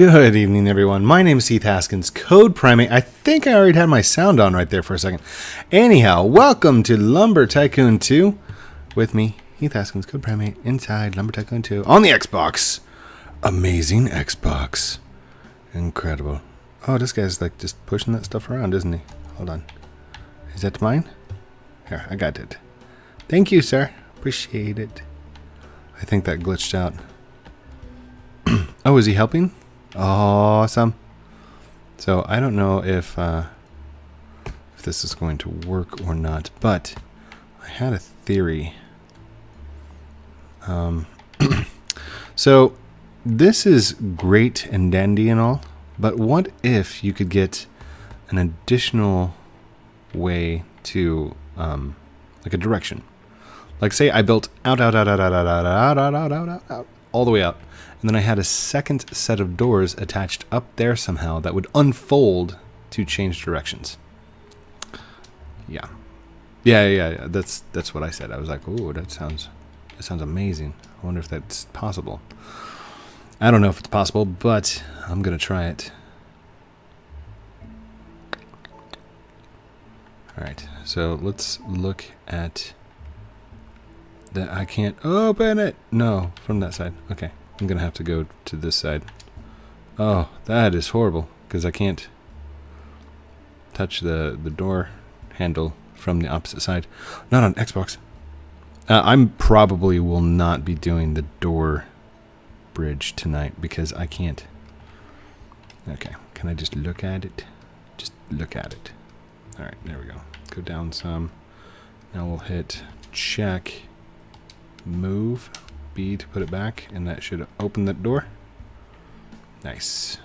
Good evening, everyone. My name is Heath Haskins, CodePrime8. I think I already had my sound on right there for a second. Anyhow, welcome to Lumber Tycoon 2 with me, Heath Haskins, CodePrime8, inside Lumber Tycoon 2 on the Xbox. Amazing Xbox. Incredible. Oh, this guy's like just pushing that stuff around, isn't he? Hold on. Is that mine? Here, I got it. Thank you, sir. Appreciate it. I think that glitched out. oh, is he helping? Awesome. So I don't know if uh, if this is going to work or not, but I had a theory. Um, so this is great and dandy and all, but what if you could get an additional way to um, like a direction? Like say I built out, out, out, out, out, out, out, out, out, out, out, out, out, all the way up. and then I had a second set of doors attached up there somehow that would unfold to change directions. Yeah, yeah, yeah. yeah. That's that's what I said. I was like, "Ooh, that sounds that sounds amazing." I wonder if that's possible. I don't know if it's possible, but I'm gonna try it. All right, so let's look at that. I can't open it. No, from that side. Okay. I'm gonna have to go to this side. Oh, that is horrible because I can't touch the the door handle from the opposite side. Not on Xbox. Uh, I'm probably will not be doing the door bridge tonight because I can't. Okay, can I just look at it? Just look at it. All right, there we go. Go down some. Now we'll hit check, move, B to put it back, and that should open that door. Nice.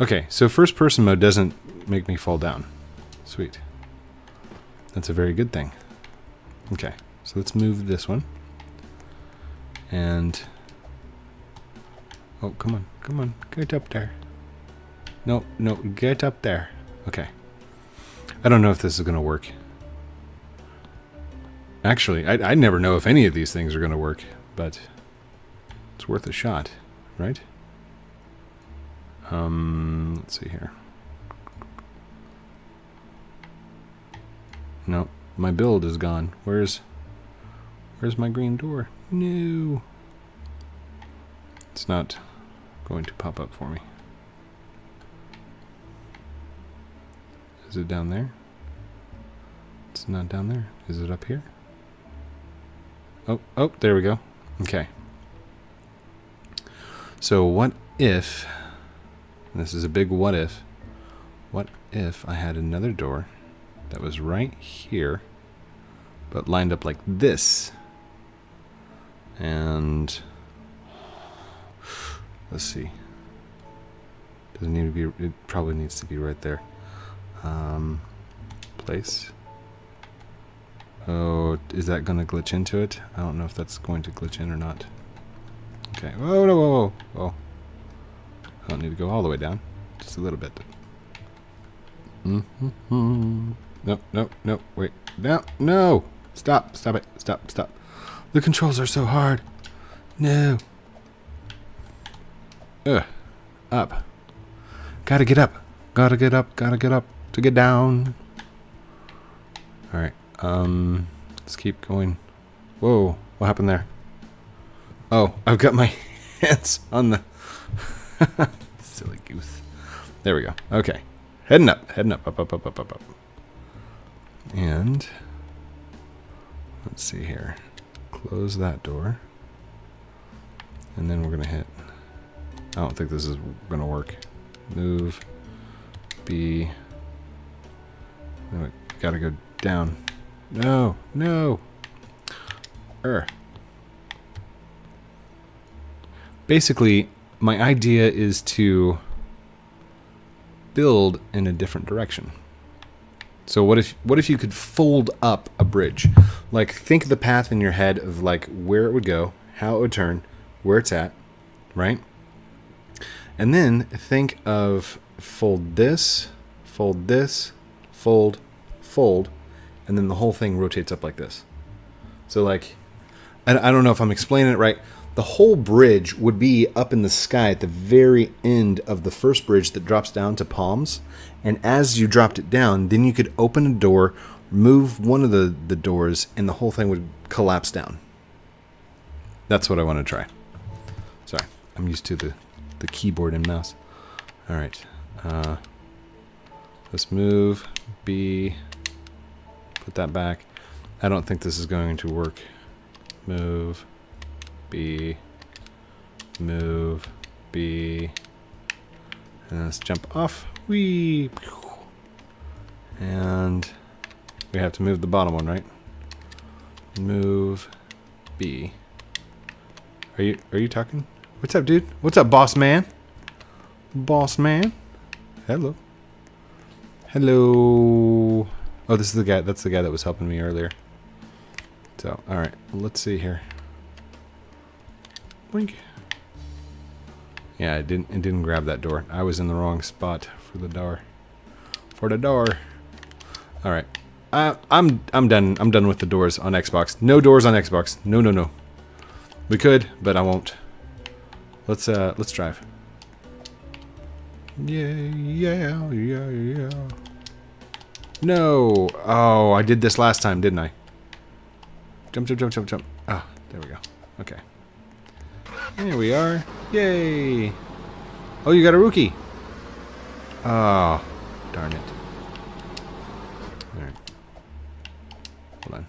Okay, so first person mode doesn't make me fall down. Sweet. That's a very good thing. Okay, so let's move this one. And... Oh, come on, come on, get up there. No, no, get up there. Okay. I don't know if this is going to work. Actually, I, I never know if any of these things are going to work, but it's worth a shot, right? Um, let's see here. No, my build is gone. Where's where's my green door? No. It's not going to pop up for me. Is it down there? It's not down there. Is it up here? Oh, oh, there we go. Okay. So what if, this is a big what if, what if I had another door that was right here, but lined up like this? And let's see. Doesn't need to be, it probably needs to be right there. Um, place. Oh, is that going to glitch into it? I don't know if that's going to glitch in or not. Okay. Whoa, whoa, whoa, whoa. Oh. I don't need to go all the way down. Just a little bit. Mm -hmm. No, no, no. Wait. No, no. Stop. Stop it. Stop. Stop. The controls are so hard. No. Ugh. Up. Gotta get up. Gotta get up. Gotta get up to get down. Alright. Um, let's keep going. Whoa, what happened there? Oh, I've got my hands on the silly goose. There we go. Okay, heading up, heading up, up, up, up, up, up, up. And let's see here. Close that door, and then we're gonna hit. I don't think this is gonna work. Move. B. Then we gotta go down. No, no. Er. Basically, my idea is to build in a different direction. So what if what if you could fold up a bridge? Like think the path in your head of like where it would go, how it would turn, where it's at, right? And then think of fold this, fold this, fold, fold, and then the whole thing rotates up like this. So like, I, I don't know if I'm explaining it right. The whole bridge would be up in the sky at the very end of the first bridge that drops down to Palms. And as you dropped it down, then you could open a door, move one of the, the doors, and the whole thing would collapse down. That's what I want to try. Sorry, I'm used to the, the keyboard and mouse. All right. Uh, let's move B. Put that back. I don't think this is going to work. Move B. Move B. And let's jump off. Whee! And we have to move the bottom one, right? Move B. Are you are you talking? What's up, dude? What's up, boss man? Boss man? Hello. Hello. Oh, this is the guy. That's the guy that was helping me earlier. So, all right. Let's see here. Blink. Yeah, it didn't. It didn't grab that door. I was in the wrong spot for the door. For the door. All right. I, I'm I'm done. I'm done with the doors on Xbox. No doors on Xbox. No, no, no. We could, but I won't. Let's uh let's drive. Yeah, yeah, yeah, yeah. No. Oh, I did this last time, didn't I? Jump, jump, jump, jump, jump. Ah, oh, there we go. Okay. Here we are. Yay. Oh, you got a rookie. Oh, darn it. Alright. Hold on.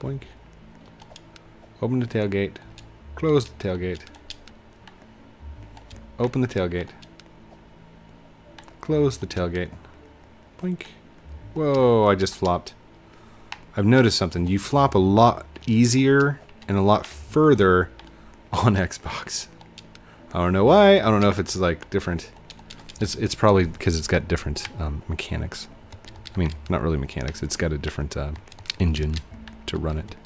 Boink. Open the tailgate. Close the tailgate. Open the tailgate. Close the tailgate. Boink. Whoa, I just flopped. I've noticed something. You flop a lot easier and a lot further on Xbox. I don't know why. I don't know if it's like different. It's it's probably because it's got different um, mechanics. I mean, not really mechanics. It's got a different uh, engine to run it.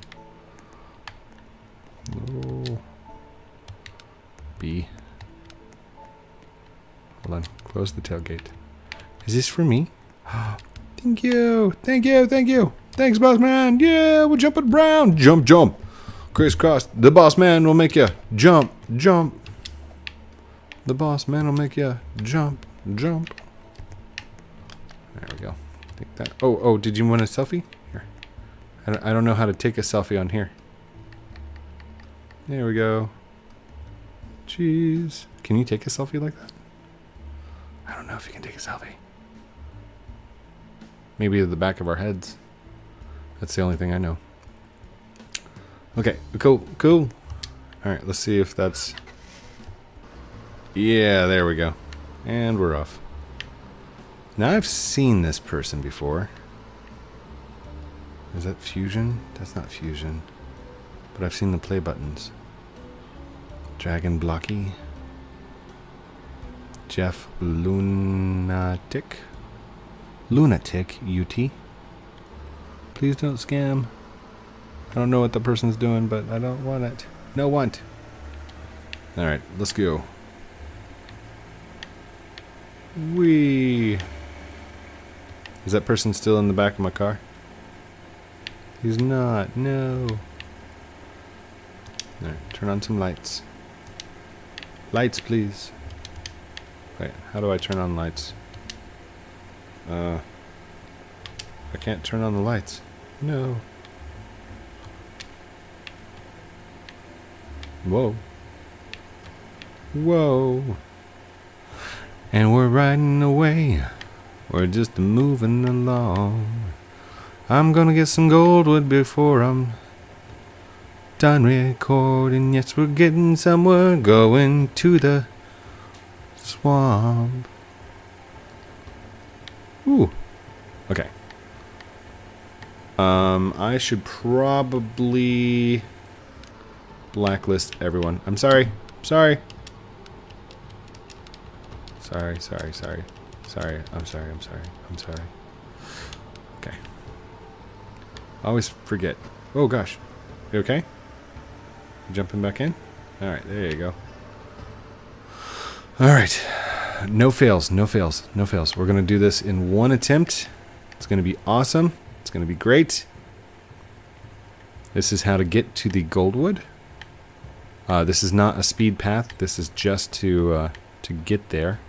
Oh. B. Hold on. Close the tailgate. Is this for me? thank you. Thank you. Thank you. Thanks, boss man. Yeah, we're jumping brown. Jump, jump. Crisscross. The boss man will make you jump, jump. The boss man will make you jump, jump. There we go. Take that. Oh, oh, did you want a selfie? Here. I don't, I don't know how to take a selfie on here. There we go. Jeez. Can you take a selfie like that? I don't know if you can take a selfie. Maybe the back of our heads. That's the only thing I know. Okay, cool, cool. Alright, let's see if that's... Yeah, there we go. And we're off. Now I've seen this person before. Is that fusion? That's not fusion. But I've seen the play buttons. Dragon Blocky. Jeff Lunatic. Lunatic UT. Please don't scam. I don't know what the person's doing, but I don't want it. No want. Alright, let's go. Wee. Is that person still in the back of my car? He's not. No. Alright, turn on some lights. Lights, please. Wait, how do I turn on lights? Uh, I can't turn on the lights. No. Whoa. Whoa. And we're riding away. We're just moving along. I'm gonna get some goldwood before I'm done recording. Yes, we're getting somewhere, going to the swamp. Ooh. Okay. Um, I should probably blacklist everyone. I'm sorry. Sorry. Sorry, sorry, sorry. Sorry, I'm sorry, I'm sorry, I'm sorry. Okay. I always forget. Oh gosh. You okay? Jumping back in? Alright, there you go. Alright. No fails, no fails, no fails. We're going to do this in one attempt. It's going to be awesome. It's going to be great. This is how to get to the Goldwood. Uh, this is not a speed path. This is just to uh, to get there.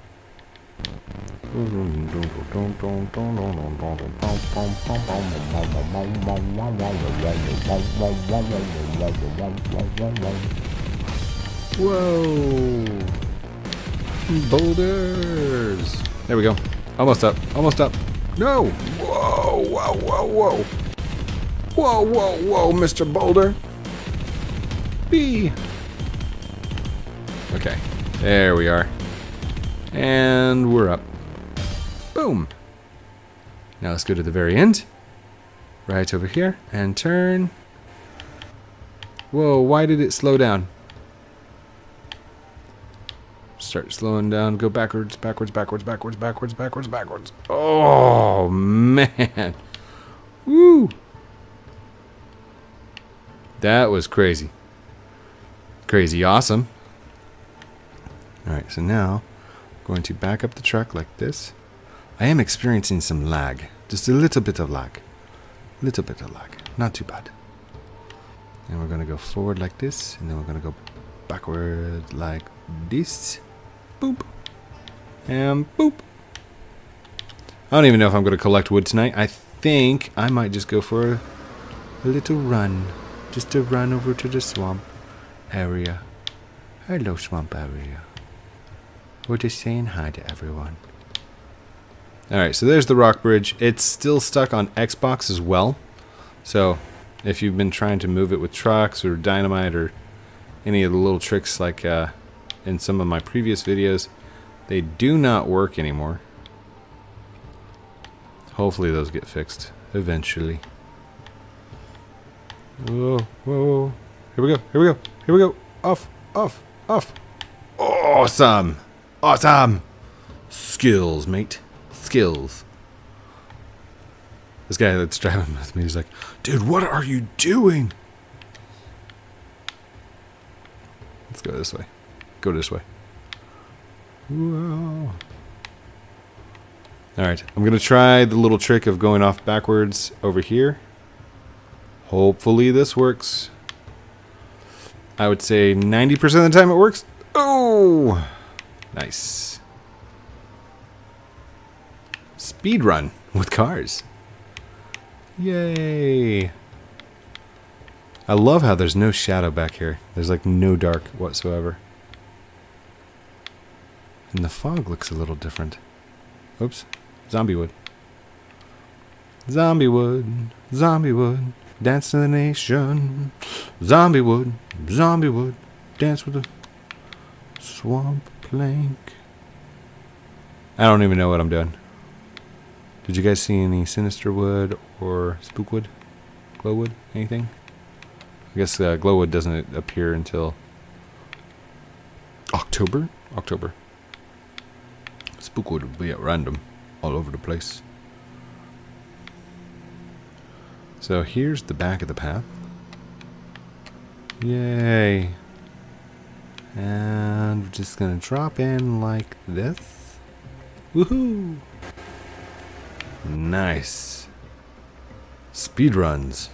Whoa! Boulders! There we go. Almost up. Almost up. No! Whoa! Whoa! Whoa! Whoa! Whoa! Whoa! Whoa! Mr. Boulder! B. Okay. There we are. And we're up. Boom! Now let's go to the very end. Right over here. And turn. Whoa, why did it slow down? Start slowing down. Go backwards, backwards, backwards, backwards, backwards, backwards, backwards. Oh, man. Woo! That was crazy. Crazy awesome. Alright, so now I'm going to back up the truck like this. I am experiencing some lag. Just a little bit of lag. Little bit of lag. Not too bad. And we're going to go forward like this. And then we're going to go backward like this. Boop. And boop. I don't even know if I'm going to collect wood tonight. I think I might just go for a, a little run. Just a run over to the swamp area. Hello, swamp area. We're just saying hi to everyone. Alright, so there's the rock bridge. It's still stuck on Xbox as well. So, if you've been trying to move it with trucks or dynamite or any of the little tricks like uh, in some of my previous videos, they do not work anymore. Hopefully those get fixed eventually. Whoa, whoa. Here we go, here we go, here we go. Off, off, off. Awesome. Awesome. Skills, mate. Skills. This guy that's driving with me is like, dude, what are you doing? Let's go this way. Go this way. Alright, I'm going to try the little trick of going off backwards over here. Hopefully this works. I would say 90% of the time it works. Oh! Nice. Speed run with cars. Yay! I love how there's no shadow back here. There's like no dark whatsoever. And the fog looks a little different. Oops. Zombie wood. Zombie wood. Zombie wood. Dance to the nation. Zombie wood. Zombie wood. Dance with the swamp plank. I don't even know what I'm doing. Did you guys see any sinister wood or spookwood? Glowwood? Anything? I guess uh, glowwood doesn't appear until October? October. Spookwood will be at random all over the place. So here's the back of the path. Yay. And we're just gonna drop in like this. Woohoo! Nice. Speed runs.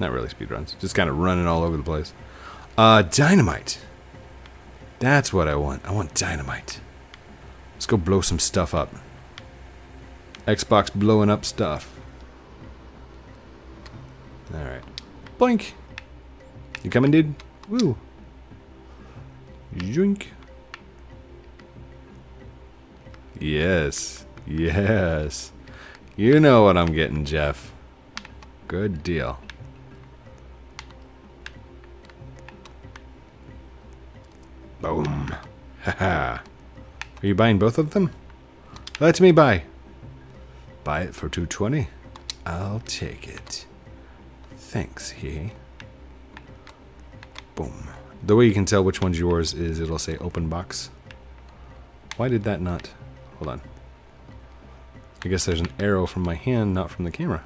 Not really speed runs, just kind of running all over the place. Uh, dynamite. That's what I want. I want dynamite. Let's go blow some stuff up. Xbox blowing up stuff. Alright. Blink. You coming, dude? Woo. Joink. Yes. Yes. You know what I'm getting, Jeff. Good deal. Boom. Haha. Are you buying both of them? Let me buy. Buy it for 220. I'll take it. Thanks, he. Boom. The way you can tell which one's yours is it'll say open box. Why did that not? Hold on. I guess there's an arrow from my hand, not from the camera.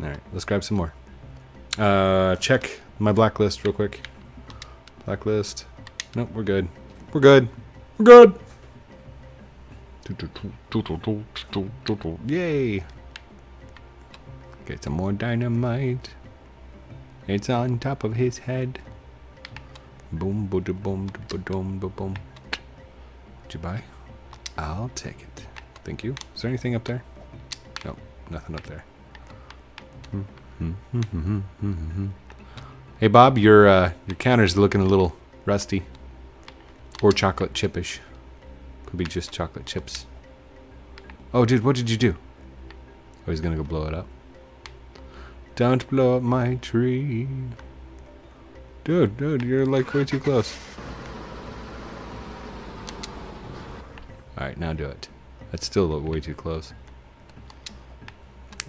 Alright, let's grab some more. Uh, check my blacklist real quick. Blacklist. Nope, we're good. We're good. We're good. Yay. Get some more dynamite. It's on top of his head. Boom, boom, boom, boom, boom, boom. Did you buy? I'll take it. Thank you. Is there anything up there? No, nothing up there. Hmm, hmm, hmm, hey Bob, your uh, your counter's looking a little rusty, or chocolate chipish. Could be just chocolate chips. Oh, dude, what did you do? Oh, he's gonna go blow it up. Don't blow up my tree. Dude, dude, you're like way too close. Alright, now do it. That's still way too close.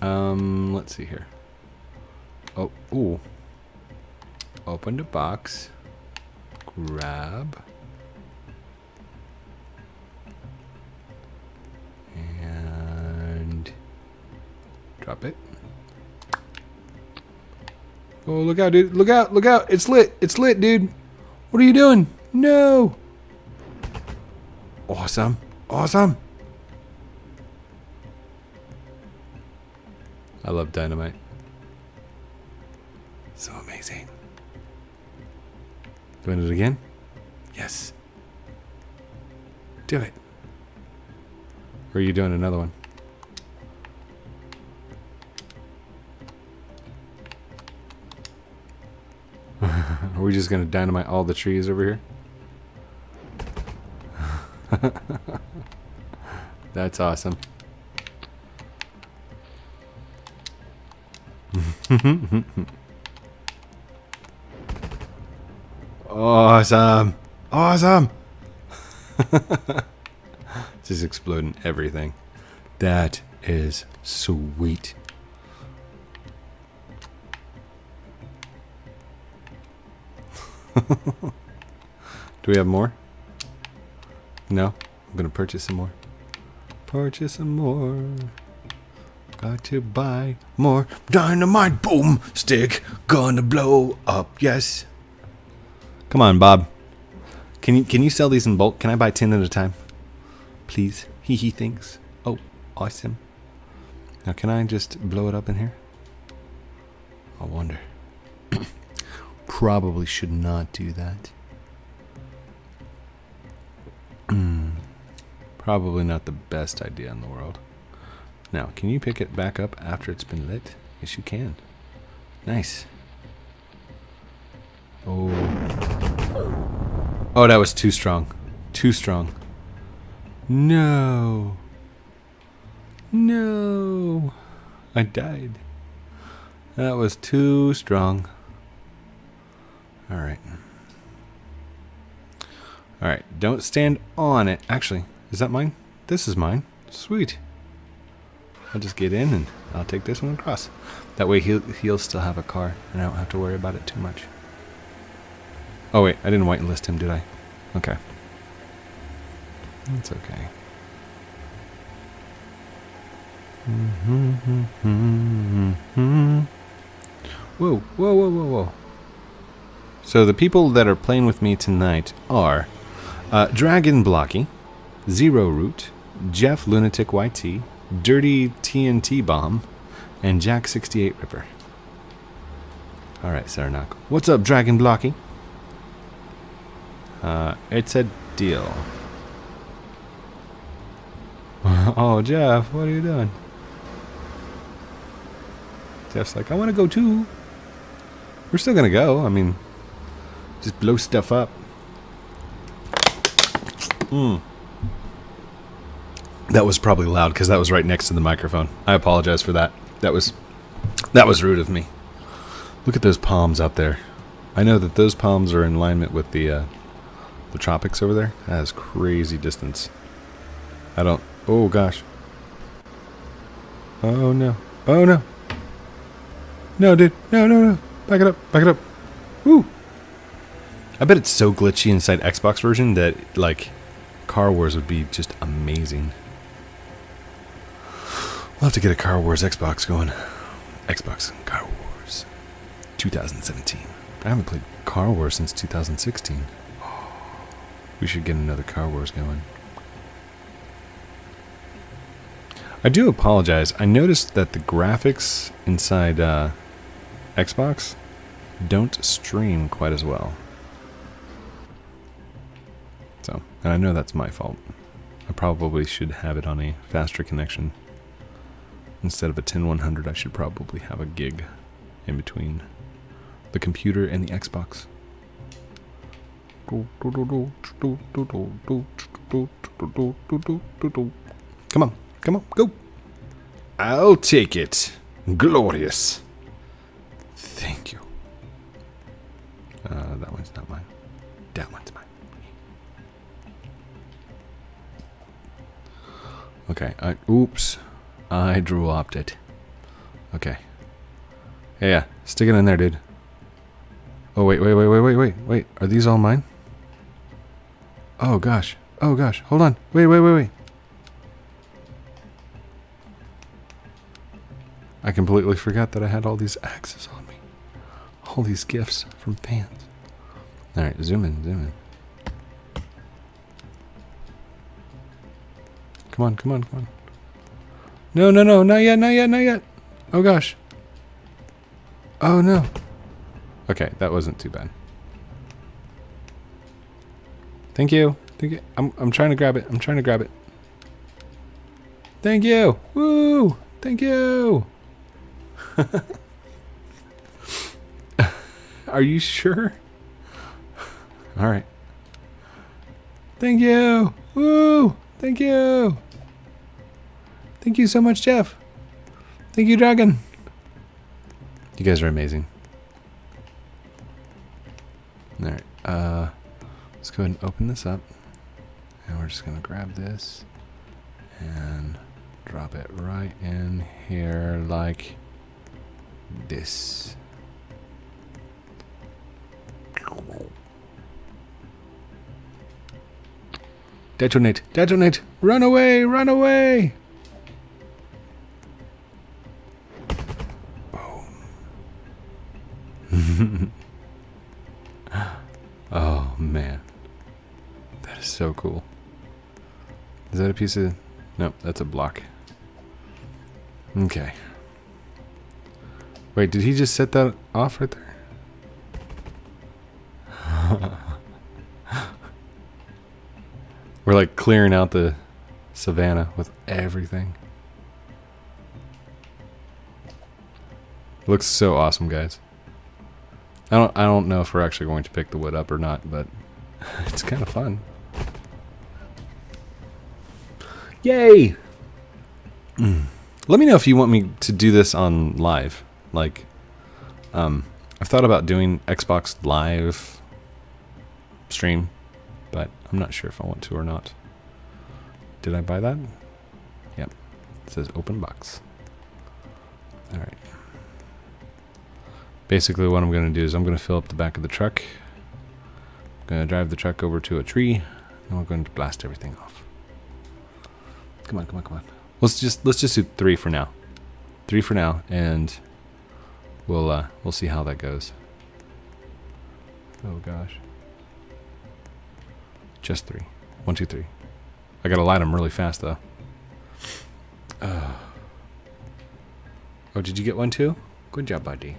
Um, let's see here. Oh, ooh. Open the box. Grab. And drop it. Oh, look out, dude. Look out, look out. It's lit. It's lit, dude. What are you doing? No. Awesome. Awesome. I love dynamite. So amazing. Doing it again? Yes. Do it. Or are you doing another one? Are we just gonna dynamite all the trees over here? That's awesome. awesome! Awesome! just exploding everything. That is sweet. Do we have more? No? I'm gonna purchase some more. Purchase some more. Got to buy more dynamite boom stick. Gonna blow up, yes. Come on, Bob. Can you can you sell these in bulk? Can I buy ten at a time? Please. He he thinks. Oh, awesome. Now can I just blow it up in here? I wonder probably should not do that. Hmm. probably not the best idea in the world. Now, can you pick it back up after it's been lit? Yes, you can. Nice. Oh. Oh, that was too strong. Too strong. No. No. I died. That was too strong. All right. All right, don't stand on it. Actually, is that mine? This is mine. Sweet. I'll just get in and I'll take this one across. That way he'll, he'll still have a car and I don't have to worry about it too much. Oh wait, I didn't whitelist him, did I? Okay. That's okay. Mm-hmm, mm-hmm, mm-hmm. Whoa, whoa, whoa, whoa, whoa. So the people that are playing with me tonight are uh, Dragon Blocky, Zero Root, Jeff Lunatic YT, Dirty TNT Bomb, and Jack 68 Ripper. Alright, Saranok. What's up, Dragon Blocky? Uh, it's a deal. oh, Jeff, what are you doing? Jeff's like, I want to go too. We're still going to go. I mean, just blow stuff up. Mm. That was probably loud because that was right next to the microphone. I apologize for that. That was that was rude of me. Look at those palms out there. I know that those palms are in alignment with the uh, the tropics over there. That is crazy distance. I don't. Oh gosh. Oh no. Oh no. No, dude. No, no, no. Back it up. Back it up. Woo. I bet it's so glitchy inside Xbox version that like Car Wars would be just amazing. We'll have to get a Car Wars Xbox going. Xbox Car Wars 2017. I haven't played Car Wars since 2016. We should get another Car Wars going. I do apologize. I noticed that the graphics inside uh, Xbox don't stream quite as well. So, and I know that's my fault. I probably should have it on a faster connection. Instead of a 10100, I should probably have a gig in between the computer and the Xbox. Come on, come on, go! I'll take it. Glorious. Thank you. Uh, that one's not mine. That one's mine. Okay, I, oops. I dropped it. Okay. Yeah, stick it in there, dude. Oh, wait, wait, wait, wait, wait, wait, wait. Are these all mine? Oh, gosh. Oh, gosh. Hold on. Wait, wait, wait, wait. I completely forgot that I had all these axes on me. All these gifts from fans. Alright, zoom in, zoom in. Come on, come on, come on. No, no, no, not yet, not yet, not yet. Oh gosh. Oh no. Okay, that wasn't too bad. Thank you. Thank you. I'm I'm trying to grab it. I'm trying to grab it. Thank you. Woo! Thank you. Are you sure? All right. Thank you. Woo! Thank you. Thank you so much, Jeff. Thank you, Dragon. You guys are amazing. All right. Uh, let's go ahead and open this up. And we're just going to grab this and drop it right in here like this. Detonate! Detonate! Run away! Run away! Cool. Is that a piece of... Nope, that's a block. Okay. Wait, did he just set that off right there? We're like clearing out the savannah with everything. Looks so awesome, guys. I don't I don't know if we're actually going to pick the wood up or not, but it's kind of fun. Yay! Let me know if you want me to do this on live. Like, um, I've thought about doing Xbox Live stream but I'm not sure if I want to or not. Did I buy that? Yep. It says open box. Alright. Basically what I'm going to do is I'm going to fill up the back of the truck. I'm going to drive the truck over to a tree. And we're going to blast everything off. Come on, come on, come on. Let's just let's just do three for now. Three for now, and we'll uh, we'll see how that goes. Oh gosh. Just three. One, two, three. I gotta light them really fast, though. Uh. Oh, did you get one, too? Good job, buddy.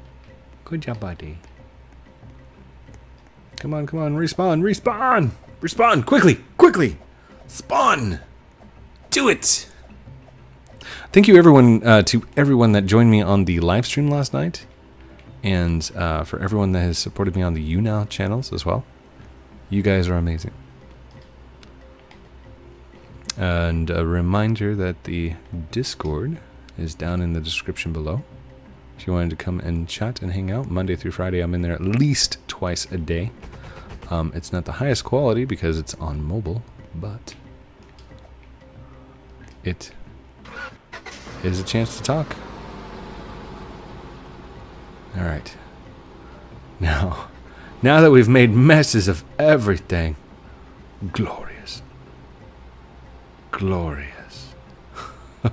Good job, buddy. Come on, come on, respawn, respawn! Respawn, quickly, quickly! Spawn! Do it! Thank you, everyone, uh, to everyone that joined me on the live stream last night, and uh, for everyone that has supported me on the YouNow channels as well. You guys are amazing. And a reminder that the Discord is down in the description below. If you wanted to come and chat and hang out, Monday through Friday, I'm in there at least twice a day. Um, it's not the highest quality because it's on mobile, but it is a chance to talk. All right. Now, now that we've made messes of everything, glorious. glorious.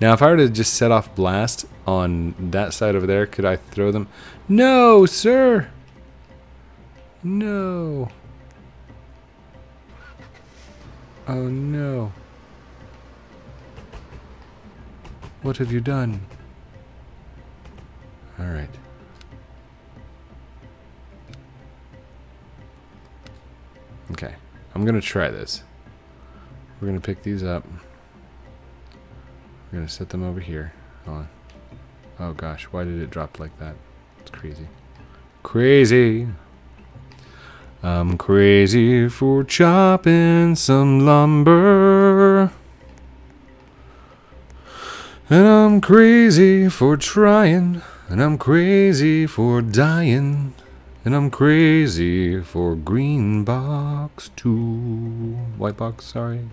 now, if I were to just set off blast on that side over there, could I throw them? No, sir. No. Oh, no. What have you done? Alright. Okay. I'm going to try this. We're going to pick these up. We're going to set them over here. Hold on. Oh gosh, why did it drop like that? It's crazy. Crazy. I'm crazy for chopping some lumber. I'm crazy for trying. And I'm crazy for dying. And I'm crazy for green box too. White box, sorry.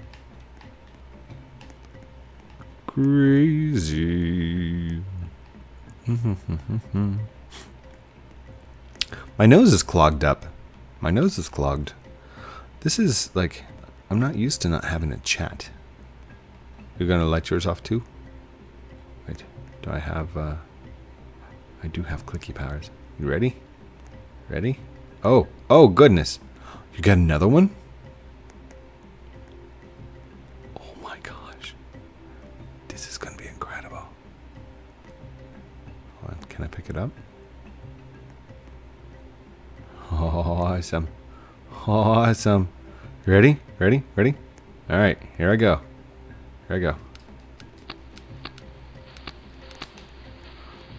Crazy. My nose is clogged up. My nose is clogged. This is like, I'm not used to not having a chat. You're gonna light yours off too? Do I have, uh, I do have clicky powers. You ready? Ready? Oh, oh goodness. You got another one? Oh my gosh. This is gonna be incredible. On, can I pick it up? Awesome. Awesome. Ready? Ready? Ready? Alright, here I go. Here I go.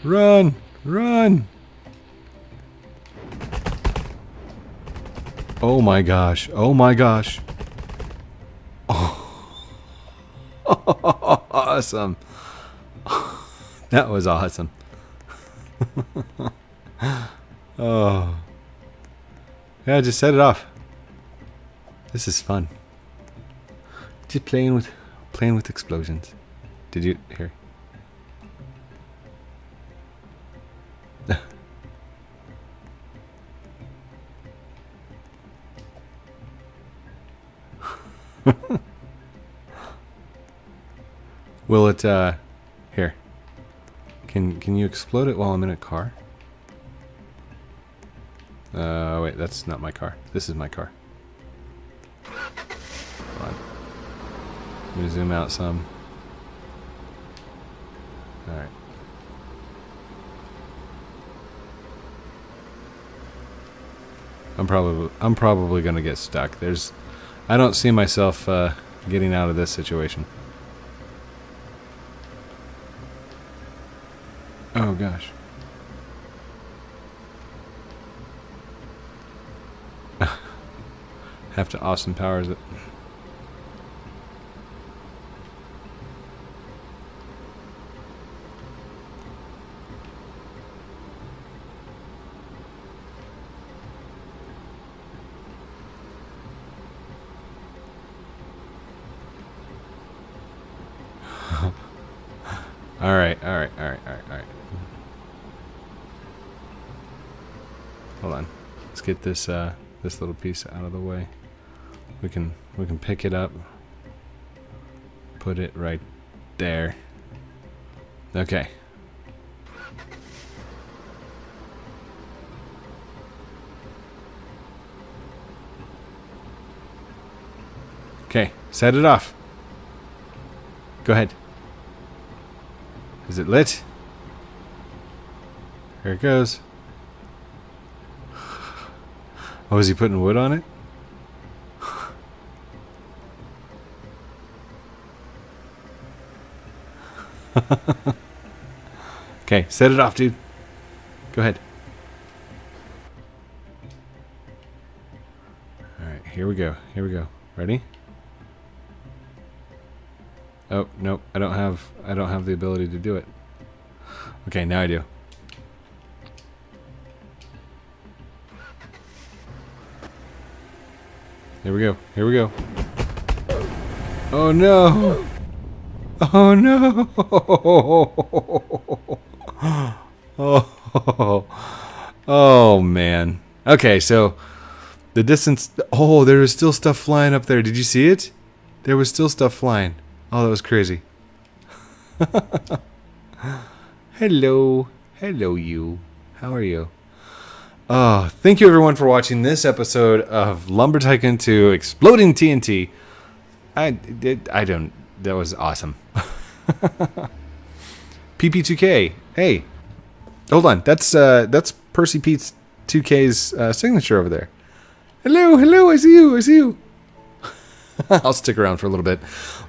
Run! Run! Oh my gosh. Oh my gosh. Oh. awesome. that was awesome. oh. Yeah, just set it off. This is fun. Just playing with playing with explosions. Did you hear? Will it uh here. Can can you explode it while I'm in a car? Uh, wait, that's not my car. This is my car. Hold on. Let me zoom out some. Alright. I'm probably I'm probably gonna get stuck. There's I don't see myself uh, getting out of this situation. Oh gosh. have to Austin Powers it. All right, all right, all right, all right, all right. Hold on. Let's get this uh, this little piece out of the way. We can we can pick it up. Put it right there. Okay. Okay set it off. Go ahead is it lit here it goes oh is he putting wood on it okay, set it off, dude. Go ahead. Alright, here we go. Here we go. Ready? Oh, nope. I don't have I don't have the ability to do it. Okay, now I do. Here we go. Here we go. Oh no! Oh no! Oh, oh man. Okay, so the distance. Oh, there was still stuff flying up there. Did you see it? There was still stuff flying. Oh, that was crazy. Hello. Hello, you. How are you? Oh, thank you everyone for watching this episode of Lumber Tycoon 2 Exploding TNT. I did. I don't that was awesome. PP2K. Hey, hold on. That's uh, that's Percy Pete's 2K's uh, signature over there. Hello, hello. I see you. I see you. I'll stick around for a little bit.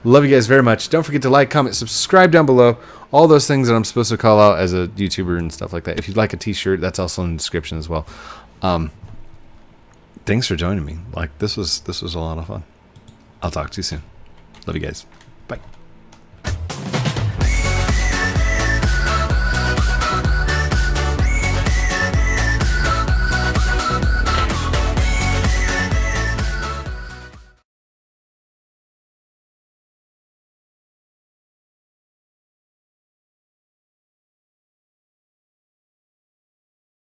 Love you guys very much. Don't forget to like, comment, subscribe down below. All those things that I'm supposed to call out as a YouTuber and stuff like that. If you'd like a T-shirt, that's also in the description as well. Um, thanks for joining me. Like this was this was a lot of fun. I'll talk to you soon. Love you guys.